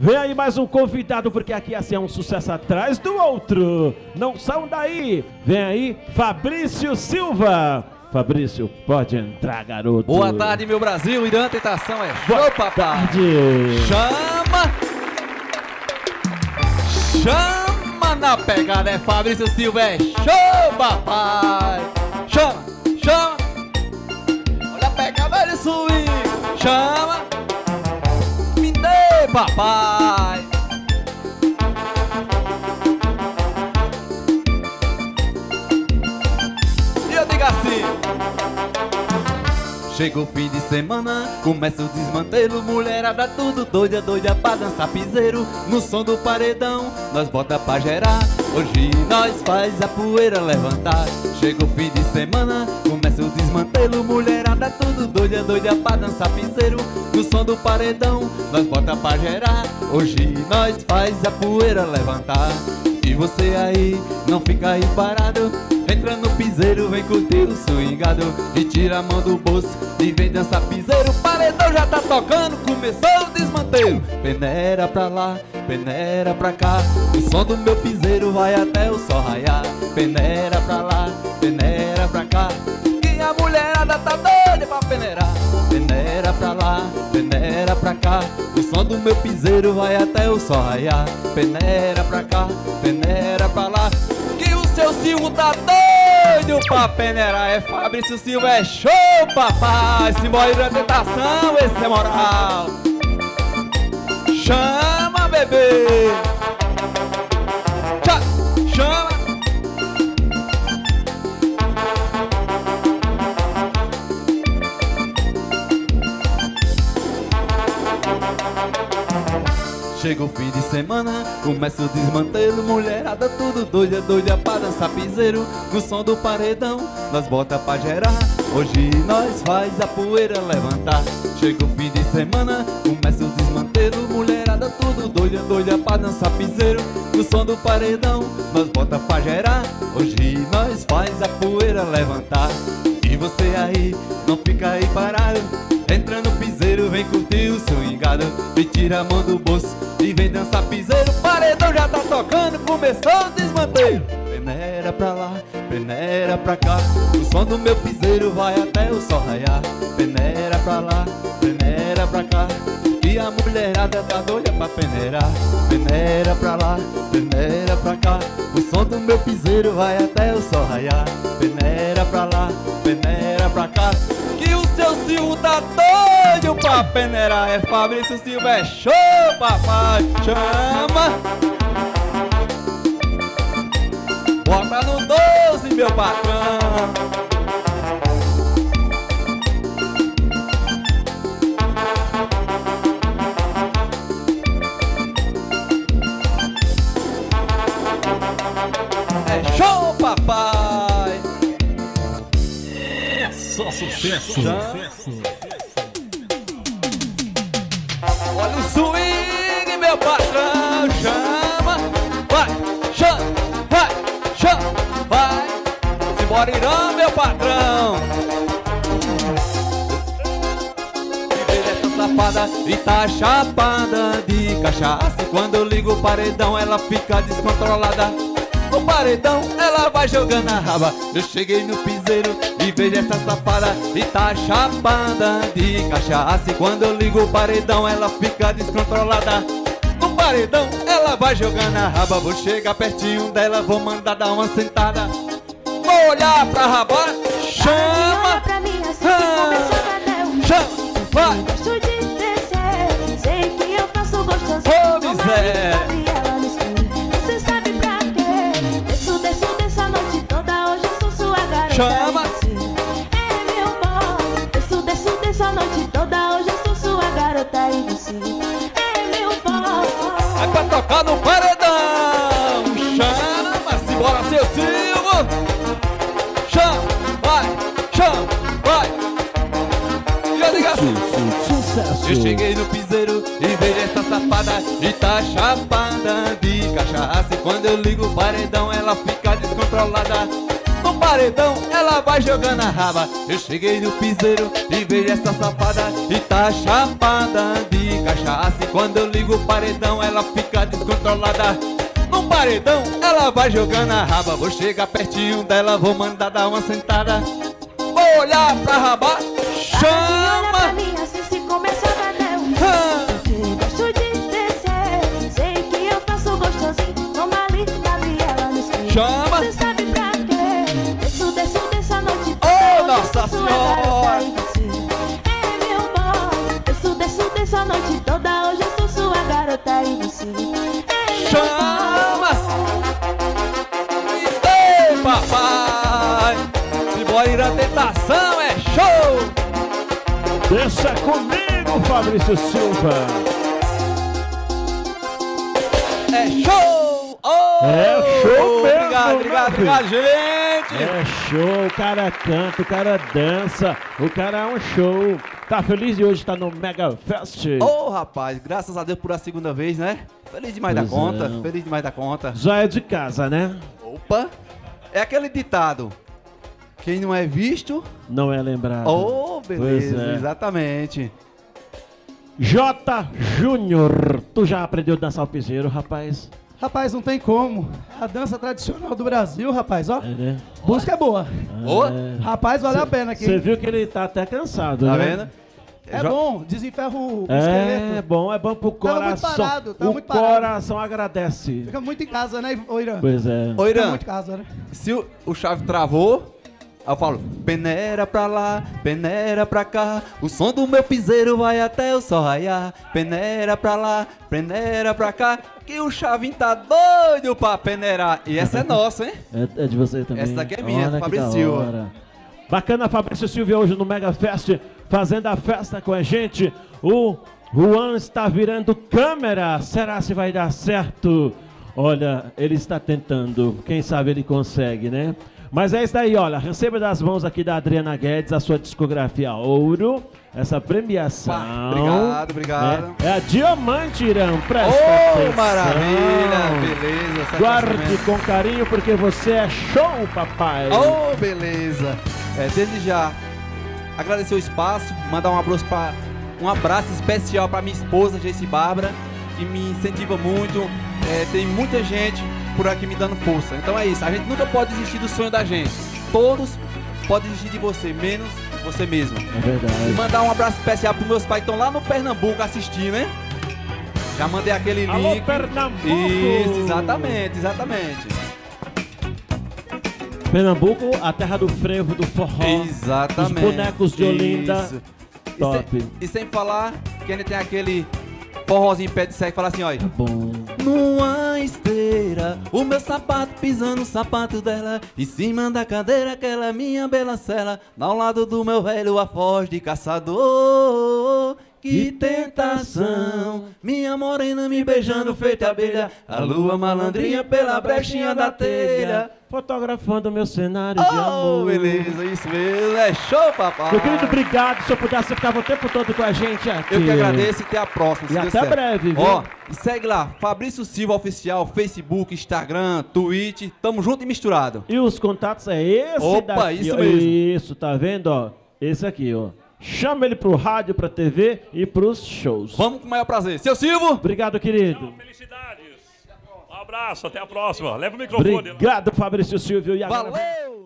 Vem aí mais um convidado, porque aqui assim é um sucesso atrás do outro. Não são daí. Vem aí, Fabrício Silva. Fabrício, pode entrar, garoto. Boa tarde, meu Brasil. Irã Tentação é Boa show, papai. tarde. Chama! Chama na pegada, é Fabrício Silva, é show, papai! Chama, chama! Olha a pegada, ele swing! Chama! Papai! Chega o fim de semana, começa o desmantelo Mulherada tudo doida, doida pra dançar piseiro. No som do paredão, nós bota pra gerar. Hoje nós faz a poeira levantar. Chega o fim de semana, começa o desmantelo Mulherada tudo doida, doida pra dançar piseiro. No som do paredão, nós bota pra gerar. Hoje nós faz a poeira levantar. E você aí, não fica aí parado. Entra no vem curtir o swingado E tira a mão do bolso e vem dançar piseiro Paredão já tá tocando, começou o desmantelo Peneira pra lá, peneira pra cá O som do meu piseiro vai até o sol raiar. Peneira pra lá, peneira pra cá E a mulherada tá doida pra peneirar. Peneira pra lá, peneira pra cá O som do meu piseiro vai até o sol raiar. Peneira pra cá, peneira pra lá que o seu Silvio tá doido pra peneirar É Fabrício Silva, é show, papai. Simbora da tentação, esse é moral. Chama, bebê Chega o fim de semana, começa o desmantelo Mulherada tudo doida, doida pra dançar piseiro No som do paredão, nós bota pra gerar Hoje nós faz a poeira levantar. Chega o fim de semana, começa o desmantelo Mulherada tudo doida, doida pra dançar piseiro No som do paredão, nós bota pra gerar Hoje nós faz a poeira levantar. E você aí, não fica aí parado Entra no piseiro, vem curtir o swingado E tira a mão do bolso e vem dançar piseiro Paredão já tá tocando, começou o desmantelo Peneira pra lá, peneira pra cá O som do meu piseiro vai até o sol raiar. Peneira pra lá, peneira pra cá A mulherada tá doida pra peneirar Peneira pra lá, peneira pra cá. O som do meu piseiro vai até o sol raiar Peneira pra lá, peneira pra cá. Que o seu Silvio tá doido pra peneirar É Fabrício Silva, é show, papai Chama. Bota no 12, meu patrão show, papai Só sucesso. Olha o swing, meu patrão, chama, vai, chama, vai, chama, vai. Simbora Irã, meu patrão. Safada e tá chapada de cachaça. Quando eu ligo o paredão, ela fica descontrolada. No paredão, ela vai jogando a raba. Eu cheguei no piseiro e vejo essa safada e tá chapada de cachaça. E quando eu ligo o paredão, ela fica descontrolada. No paredão, ela vai jogando a raba. Vou chegar pertinho dela, vou mandar dar uma sentada. Vou olhar pra raba, chama, desço a noite toda. Hoje eu sou sua garota e você é meu bom. É pra tocar no paredão Chama, simbora seu Silvio Chama, vai, chama, vai E eu digo assim Sucesso. Eu cheguei no piseiro e vejo essa safada E tá chapada de cachaça E quando eu ligo o paredão ela fica descontrolada No paredão ela vai jogando a raba. Eu cheguei no piseiro e vejo essa safada e tá chapada de cachaça. E quando eu ligo o paredão, ela fica descontrolada. No paredão, ela vai jogando a raba. Vou chegar pertinho dela, vou mandar dar uma sentada. Vou olhar pra raba, Olha pra chama. mim assim se começar a dar um Ah. É show! Deixa comigo, Fabrício Silva. É show! Oh! É show mesmo, Obrigado, obrigado, obrigado, gente! É show, o cara canta, o cara dança, o cara é um show. Tá feliz de hoje estar no Mega Fest? Ô, rapaz, graças a Deus por a segunda vez, né? Feliz demais da Pois conta, é. feliz demais da conta. Já é de casa, né? Opa! É aquele ditado. Quem não é visto, Não é lembrado. oh, beleza, é. exatamente. J. Júnior, tu já aprendeu a dançar o piseiro, rapaz? Rapaz, não tem como. A dança tradicional do Brasil, rapaz, ó. É, né? Música é boa. Boa. É. Rapaz, vale a pena aqui. Você viu que ele tá até cansado, Tá né? vendo? É Jo- bom, desenferra o, É esqueleto. bom, é bom pro Tava muito coração. parado, tava o muito parado. coração agradece. Fica muito em casa, né, ô Irã? Pois é. Ô, Fica muito em casa, né? se o, o chave travou, aí eu falo, peneira pra lá, peneira pra cá, o som do meu piseiro vai até o sol raiar, peneira pra lá, peneira pra cá, que o chavinho tá doido pra peneirar. E essa é nossa, hein? É, é de você também. Essa daqui é minha, Olha Fabrício Silva. Bacana, Fabrício Silva hoje no Mega Fest, fazendo a festa com a gente. O Juan está virando câmera. Será se vai dar certo? Olha, ele está tentando. Quem sabe ele consegue, né? Mas é isso daí, olha. Receba das mãos aqui da Adriana Guedes a sua discografia Ouro. Essa premiação. Pá, obrigado, obrigado. né? É a Diamante Irã. Presta Ô, atenção. maravilha, beleza. Guarde com carinho porque você é show, papai. Oh, beleza. É, desde já, agradecer o espaço, mandar um abraço para um abraço especial para minha esposa, Jace Bárbara, que me incentiva muito. É, tem muita gente por aqui me dando força. Então é isso, a gente nunca pode desistir do sonho da gente. Todos podem desistir de você, menos você mesmo. É E verdade. mandar um abraço especial para meus pais que estão lá no Pernambuco assistindo, né? Já mandei aquele link. Alô, Pernambuco! Isso, exatamente, exatamente. Pernambuco, a terra do frevo, do forró. Exatamente. Os bonecos de Olinda. Isso. E Top. sem, e sem falar que ainda tem aquele forrozinho pé de segue fala assim, ó. Bom. Numa esteira, o meu sapato pisando no sapato dela. Em cima da cadeira, aquela minha bela cela. Ao lado do meu velho, a voz de caçador. Que tentação, minha morena me beijando feita abelha. A lua malandrinha pela brechinha da telha. Fotografando meu cenário de Oh, amor. beleza, isso mesmo. É show, papai. Meu querido, obrigado. Se eu pudesse, você ficava o tempo todo com a gente aqui. Eu que agradeço e até a próxima. E até quiser. breve, viu? Ó, e segue lá, Fabrício Silva Oficial, Facebook, Instagram, Twitch. Tamo junto e misturado. E os contatos é esse Opa, daqui. isso ó. mesmo. Isso, tá vendo, ó? Esse aqui, ó. Chama ele pro rádio, pra TV e pros shows. Vamos com o maior prazer. Seu Silvio! Obrigado, querido. Felicidades. Um abraço, até a próxima. Leva o microfone. Obrigado, Fabrício Silvio. E agora Valeu!